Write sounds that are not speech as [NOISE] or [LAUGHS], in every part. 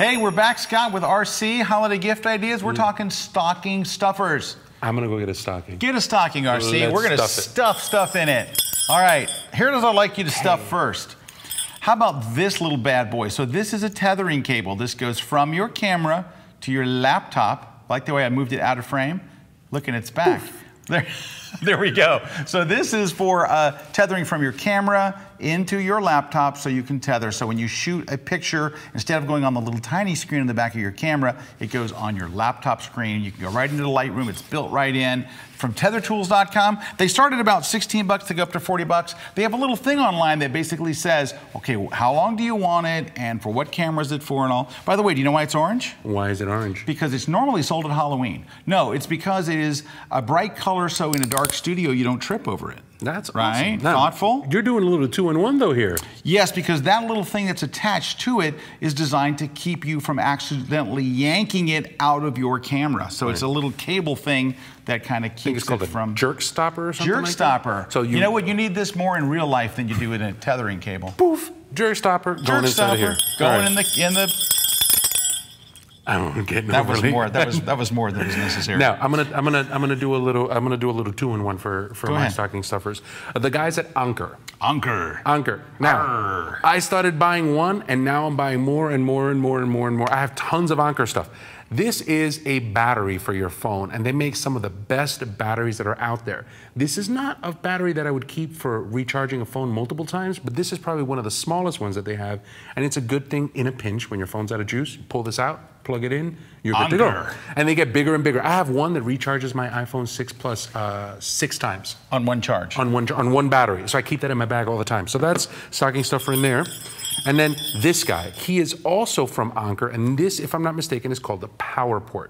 Hey, we're back, Scott, with RC holiday gift ideas. We're mm. talking stocking stuffers. I'm gonna go get a stocking. Get a stocking, RC. Let's we're gonna stuff stuff stuff in it. All right, here's what I'd like you to stuff first. How about this little bad boy? So this is a tethering cable. This goes from your camera to your laptop. Like the way I moved it out of frame. Look at its back. There, [LAUGHS] there we go. So this is for uh, tethering from your camera into your laptop so you can tether. So when you shoot a picture, instead of going on the little tiny screen in the back of your camera, it goes on your laptop screen. You can go right into the Lightroom. It's built right in. From tethertools.com, they started about 16 bucks to go up to 40 bucks. They have a little thing online that basically says, okay, how long do you want it and for what camera is it for and all. By the way, do you know why it's orange? Why is it orange? Because it's normally sold at Halloween. No, it's because it is a bright color so in a dark studio you don't trip over it. That's Right? awesome. Now, Thoughtful? You're doing a little two in one though here. Yes, because that little thing that's attached to it is designed to keep you from accidentally yanking it out of your camera. So it's a little cable thing that kind of I think keeps it's called it a from jerk stopper or something jerk like that? stopper. So you, you know what? You need this more in real life than you do in a tethering cable. Poof, jerk stopper going Jerk inside stopper of here. going All right. in the in the. I'm getting That was more. That was that was more than was [LAUGHS] necessary. Now I'm gonna I'm gonna I'm gonna do a little I'm gonna do a little two in one for for Go my ahead. stocking stuffers. Uh, the guys at Anker. Anchor. Anker. Now, Arr. I started buying one, and now I'm buying more and more and more and more and more. I have tons of Anker stuff. This is a battery for your phone, and they make some of the best batteries that are out there. This is not a battery that I would keep for recharging a phone multiple times, but this is probably one of the smallest ones that they have, and it's a good thing in a pinch when your phone's out of juice. You pull this out, plug it in, you're good to go. And they get bigger and bigger. I have one that recharges my iPhone 6 Plus uh, six times on one charge. on one on one battery. So I keep that in my bag all the time. So that's stocking stuffer in there. And then this guy, he is also from Anker, and this, if I'm not mistaken, is called the PowerPort.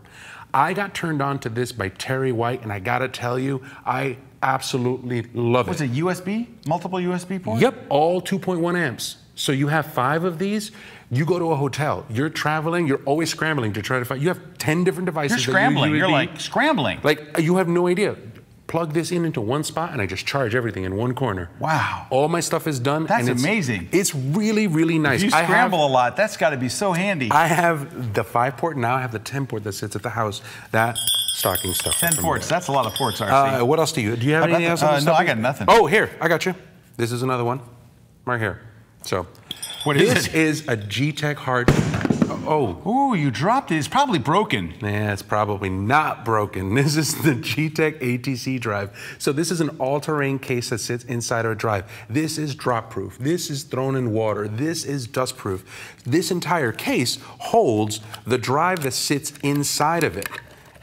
I got turned on to this by Terry White, and I gotta tell you, I absolutely love it. Was it USB? Multiple USB ports? Yep, all 2.1 amps. So you have five of these. You go to a hotel. You're traveling. You're always scrambling to try to find. You have 10 different devices. You're that you scrambling. You're USB like scrambling. like you have no idea. Plug this in into one spot and I just charge everything in one corner. Wow. All my stuff is done. That's and it's, amazing. It's really, really nice. If you I have, scramble a lot, that's got to be so handy. I have the five port, now I have the 10 port that sits at the house. That stocking stuff. 10 ports. That's a lot of ports, RC. Uh, what else do you, do you have anything else? uh, no, I got nothing. Oh, here, I got you. This is another one, right here. So, What is this it? is a G-Tech hard, oh, Ooh, you dropped it. It's probably broken. Yeah, it's probably not broken. [LAUGHS] This is the G-Tech ATC drive. So this is an all-terrain case that sits inside our drive. This is drop-proof. This is thrown in water. This is dust-proof. This entire case holds the drive that sits inside of it.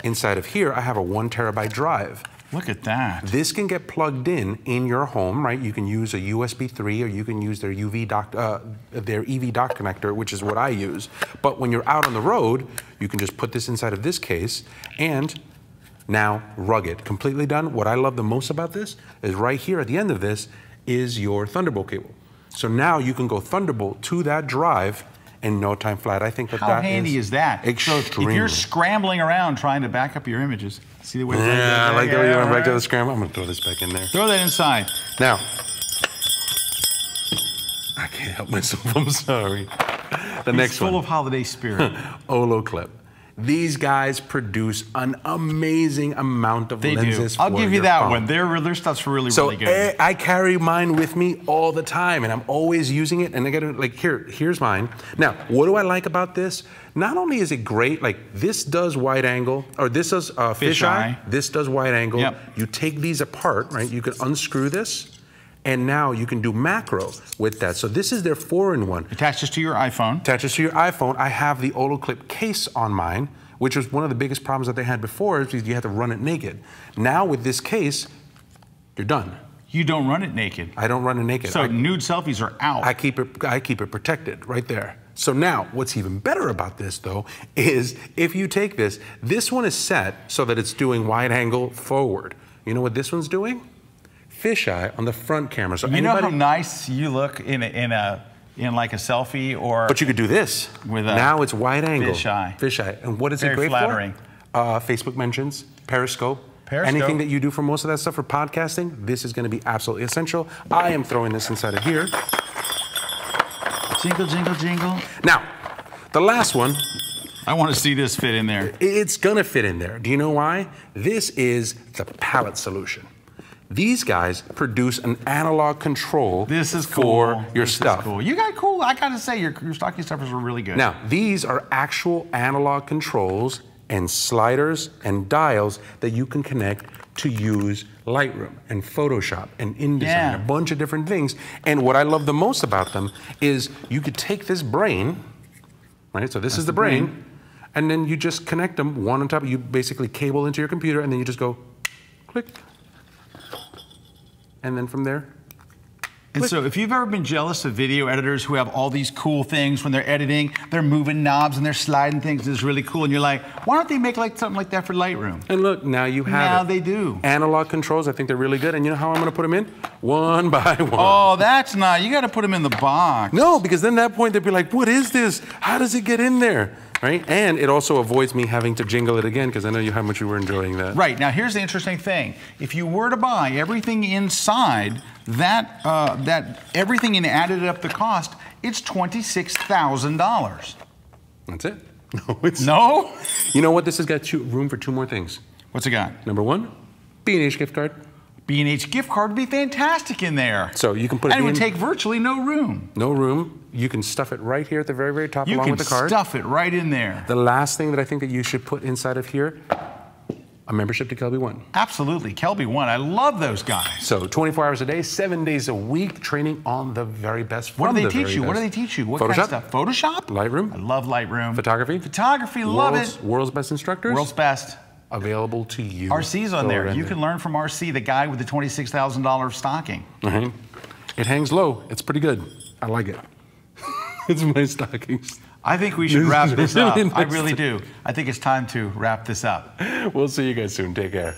Inside of here, I have a one terabyte drive. Look at that. This can get plugged in in your home, right? You can use a USB 3 or you can use their UV dock, uh, their EV dock connector, which is what I use. But when you're out on the road, you can just put this inside of this case and now rugged, completely done. What I love the most about this is right here at the end of this is your Thunderbolt cable. So now you can go Thunderbolt to that drive in no time flat. I think that How that handy is, that? So Extremely. if you're scrambling around trying to back up your images, see the way yeah, I like the way you went back to the scramble. I'm gonna throw this back in there. Throw that inside. Now, I can't help myself. I'm sorry. The It's next full one, of holiday spirit. [LAUGHS] Olloclip. These guys produce an amazing amount of They do. lenses. I'll for give you that phone. one. Their their stuff's really So really good. eh, I carry mine with me all the time, and I'm always using it. And I gotta like here, here's mine. Now, what do I like about this? Not only is it great, like this does wide angle, or this does uh, Fish fisheye. eye. This does wide angle. Yep. You take these apart, right? You can unscrew this, and now you can do macro with that. So this is their four-in-one. Attaches to your iPhone. Attaches to your iPhone. I have the Olloclip case on mine, which was one of the biggest problems that they had before, is because you had to run it naked. Now with this case, you're done. You don't run it naked. I don't run it naked. So I, nude selfies are out. I keep it I keep it protected right there. So now what's even better about this though is if you take this, this one is set so that it's doing wide angle forward. You know what this one's doing? Fisheye on the front camera. So you know how nice you look in a, in a in like a selfie or But you could do this. With a now it's wide angle. fisheye. Fisheye. And what is Very it great flattering. for? Uh, Facebook mentions, Periscope. Periscope. Anything that you do for most of that stuff for podcasting, this is going to be absolutely essential. I am throwing this inside of here. jingle jingle jingle. Now, The last one, I want to see this fit in there. it's gonna fit in there. Do you know why? This is the palette solution. These guys produce an analog control This is cool. for your This is stuff. cool. You got cool. I gotta say, your, your stocking stuffers were really good. Now, these are actual analog controls and sliders and dials that you can connect to use Lightroom and Photoshop and InDesign, Yeah. a bunch of different things. And what I love the most about them is you could take this brain, right? So this is the, the brain, brain. and then you just connect them one on top. You basically cable into your computer, and then you just go click. And then from there, And so, if you've ever been jealous of video editors who have all these cool things when they're editing, they're moving knobs and they're sliding things, it's really cool, and you're like, why don't they make like something like that for Lightroom? and look, now you have Now it. they do. Analog controls, I think they're really good. And you know how I'm going to put them in? One by [LAUGHS] one. Oh, that's not. You got to put them in the box. No, because then at that point they'd be like, "What is this? How does it get in there?" Right? And it also avoids me having to jingle it again because I know you how much you were enjoying that. Right now, here's the interesting thing: if you were to buy everything inside, that uh, that everything and added up the cost, it's twenty six thousand dollars. That's it. [LAUGHS] No, it's No? You know what? This has got two, room for two more things. What's it got? Number one, B&H gift card. B&H gift card would be fantastic in there. So you can put and it And it would take virtually no room. No room. You can stuff it right here at the very, very top You along can with the card. stuff it right in there. The last thing that I think that you should put inside of here, a membership to KelbyOne. Absolutely, KelbyOne. I love those guys. So 24 hours a day, seven days a week, training on the very best. What do they the teach you? What do they teach you? What Photoshop, kind of stuff? Photoshop? Lightroom, I love Lightroom. photography, Photography, love world's, it. world's best instructors. World's best. Available to you. RC's on there. You in can learn from RC, the guy with the $26,000 stocking. Mhm. It hangs low. It's pretty good. I like it. [LAUGHS] it's my stockings. I think we should wrap this up. Really I really do. I think it's time to wrap this up. We'll see you guys soon. Take care.